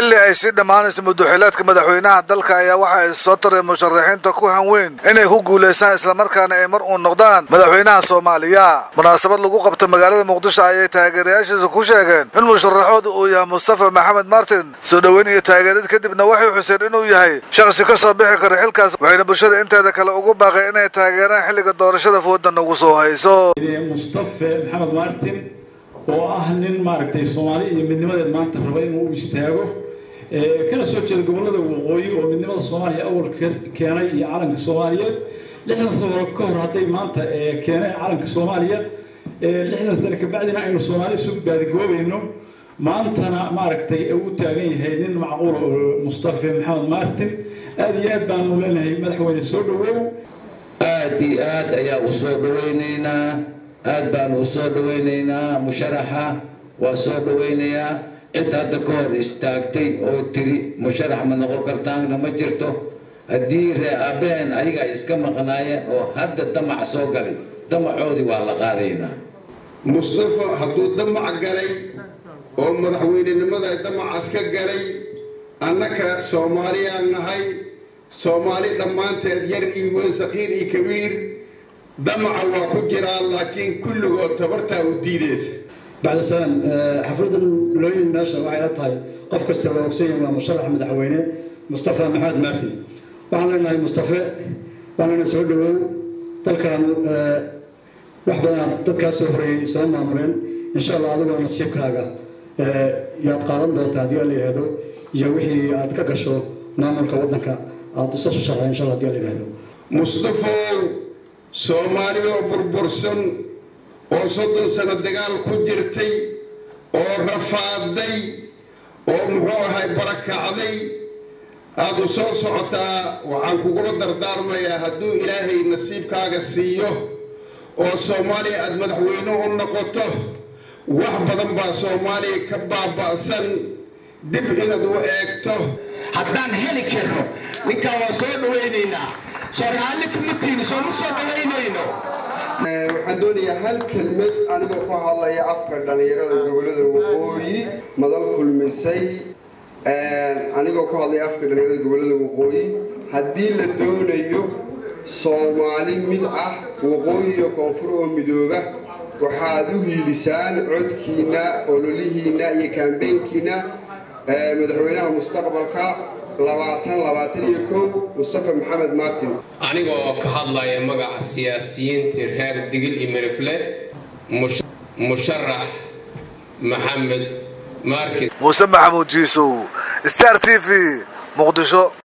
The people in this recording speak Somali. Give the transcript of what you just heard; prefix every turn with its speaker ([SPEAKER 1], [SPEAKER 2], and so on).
[SPEAKER 1] xilli ay sii dhammaanayso muddoxilaadka madaxweynaha dalka ayaa waxa ay soo taray musharaxiinta ku hanweyn inay ku guulaystaan islamarkaana ay mar uun noqdaan madaxweynaha soomaaliya munaasabad lagu qabta magaalada muqdisho ayay taageerayaashiisa ku sheegeen in musharaxooda uu yahay mustafa maxamed martin soo dhoweyn iyo taageerad kadibna waxay xuseen inuu yahay shakhsi ka soo bixi kara xilkaas waxayna bulshada inteeda kale ugu baaqeen inay taageeraan xilliga doorashada fooda nagu soo hayso
[SPEAKER 2] mustafe maxamed martin oo ah nin maaragtay soomaali iyo midnimadeed maanta raba inuu istaago kana soo jeeda gobollada waqooyi oo midnimada soomaaliya awal keenay iyo calanka soomaaliyeed lixdan sano ka hor hadday maanta keeneen calanka soomaaliya. Lixdan sano kabacdina aynu soomaali isu baadigoobayno maantana maaragtay uu taagan yahay nin macquula oo mustafe maxamed martin. Aada iyo aad baanu leenahay madaxweyne soo dhawow
[SPEAKER 3] aad iyo aad ayaa u soo dhawaynaynaa aad baanu u soo dhawaynaynaa musharaxa. Waa soo dhawaynayaa cid hadda ka hor istaagtay oo tiri musharax ma noqon kartaanna ma jirto? Haddii ree aabaheen ayaga ay iska maqnaayeen oo hadda damac soo galay damacoodii waa la qaadaynaa.
[SPEAKER 4] Mustafa hadduu damac galay oo madaxweynenimada damacaas ka galay annaka soomaaliyaan nahay soomaali dhammaanteed yar iyo weyn saqiir iyo kabiir damaca waa ku jiraa laakiin kulligood tabartaa u diidaysa
[SPEAKER 5] bacda salaan xafladan looyin meesha waxay la tahay qof kasta waa ogsan yahay waa musharax madaxweyne mustafa maxamed martin waxaan leenahay mustafe waxaan leenahay soo dhawow dalkan wax badan dadkaa soo horeeyey soo maamuleen. Insha allah adigoo nasiibkaaga yaad qaadan doontaa haddii la yidhaahdo iyo wixii aad ka gasho maamulka waddanka aada u soo sharxay insha allah haddii la yidhahdo
[SPEAKER 4] mustafow soomaali oo burbursan oo soddon sano dagaal ku jirtay oo rafaaday oo muxuu ahay barakacday aada u soo socotaa waxaan kugula dardaarmayaa hadduu ilaahay nasiibkaaga siiyo oo soomaaliya aada madaxweyne u noqoto. Wax badan baa soomaaliya ka baaba'san dib inaad u eegto.
[SPEAKER 6] Haddaan heli karno ninkaan waa soo dhawaynaynaa. Soo raalli kuma tiini soo ma soo dhawaynayno
[SPEAKER 7] waxaan doonayaa hal kelmad anigoo ku hadlaya afka dhallinyarada gobollada waqooyi? Madal kulmisay anigoo ku hadlaya afka dhallinyarada gobollada waqooyi? Haddii la doonayo soomaali mid ah waqooyi iyo koonfur oo midooba waxaad u hiilisaan codkiinna ololihiinna iyo kaambeynkiinna madaxweynaha mustaqbalka labaatan labaatan iyo kow mustafa maxamed martin
[SPEAKER 8] anigoo ka hadlaya magaca siyaasiyiintii reer digil iyo mirifle musharax maxamed markis
[SPEAKER 1] muuse maxamuud jiisow star t v muqdisho